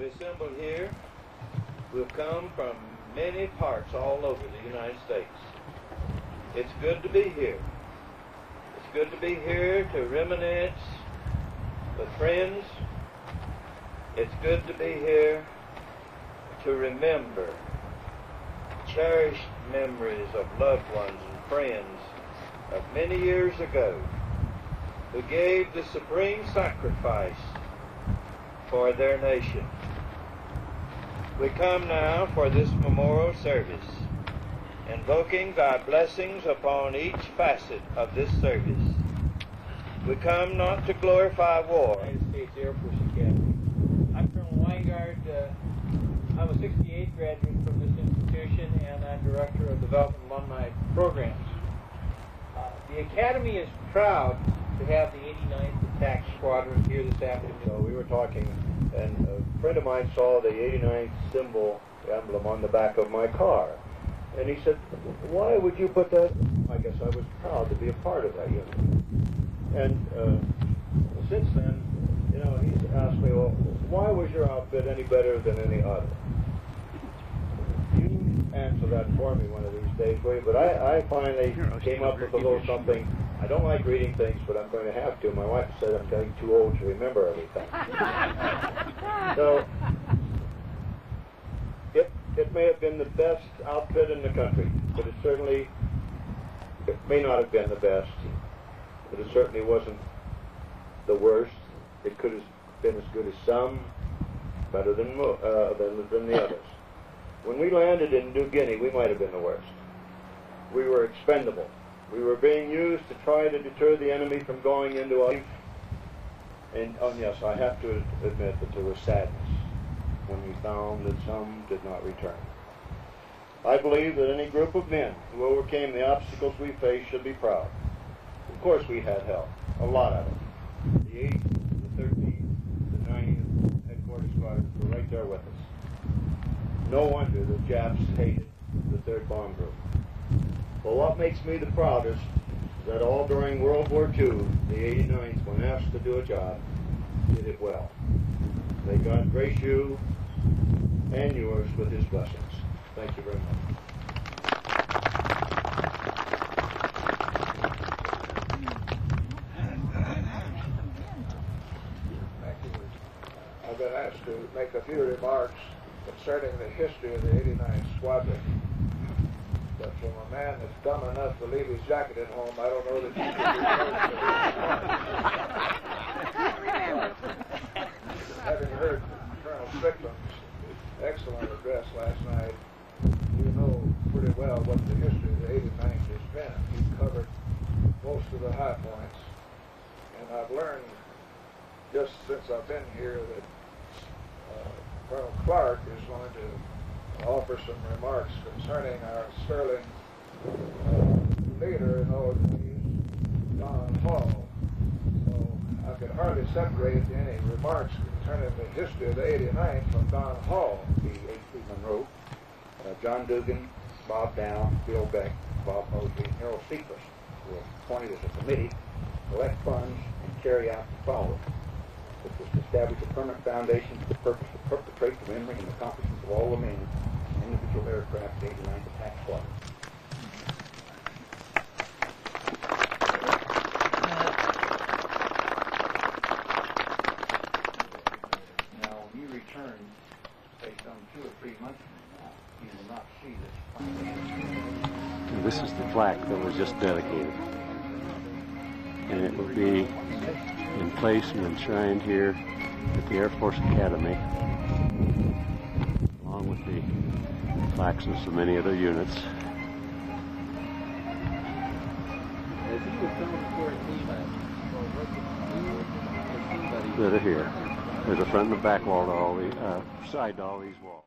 we assembled here will come from many parts all over the United States. It's good to be here. It's good to be here to reminisce with friends. It's good to be here to remember cherished memories of loved ones and friends of many years ago who gave the supreme sacrifice for their nation. We come now for this memorial service, invoking thy blessings upon each facet of this service. We come not to glorify war. United States Air Force Academy. I'm Colonel Weingard. Uh, I'm a 68 graduate from this institution, and I'm Director of Development Alumni Programs. Uh, the Academy is proud to have the 89th Attack Squadron here this afternoon. So we were talking, and a friend of mine saw the 89th symbol emblem on the back of my car. And he said, why would you put that? I guess I was proud to be a part of that unit. And uh, since then, you know, he's asked me, well, why was your outfit any better than any other? You answer that for me one of these days, will you? But I, I finally came up with a little something. I don't like reading things, but I'm going to have to. My wife said I'm getting too old to remember everything. so, it, it may have been the best outfit in the country, but it certainly, it may not have been the best, but it certainly wasn't the worst. It could have been as good as some, better than, uh, than, than the others. When we landed in New Guinea, we might have been the worst. We were expendable. We were being used to try to deter the enemy from going into our... And oh yes, I have to admit that there was sadness when we found that some did not return. I believe that any group of men who overcame the obstacles we faced should be proud. Of course we had help, a lot of it. The 8th, the 13th, the 90th headquarters squadrons were right there with us. No wonder the Japs hated the 3rd Bomb Group. Well, what makes me the proudest is that all during World War II, the 89th, when asked to do a job, did it well. May God grace you and yours with his blessings. Thank you very much. I've been asked to make a few remarks concerning the history of the 89th Squadron. But from a man that's dumb enough to leave his jacket at home, I don't know that be Having heard Colonel Strickland's excellent address last night, you know pretty well what the history of the 89th has been. He covered most of the high points. And I've learned just since I've been here that uh, Colonel Clark is going to offer some remarks concerning our sterling later in order to be Don Hall. So I could hardly separate any remarks concerning the history of the 89 from Don Hall, the H.P. Monroe, uh, John Dugan, Bob Down, Bill Beck, Bob Mosby, and Harold Seacrest were appointed as a committee to collect funds and carry out the following which was to establish a permanent foundation for the purpose of perpetrating the memory and accomplishments of all the men and individual aircraft 89 return, say some two or three months from now, you will not see this. This is the plaque that was just dedicated. And it will be in place and enshrined here at the Air Force Academy, along with the plaques of so many other units. That are here. There's a front and a back wall to all the, uh, side to all these walls.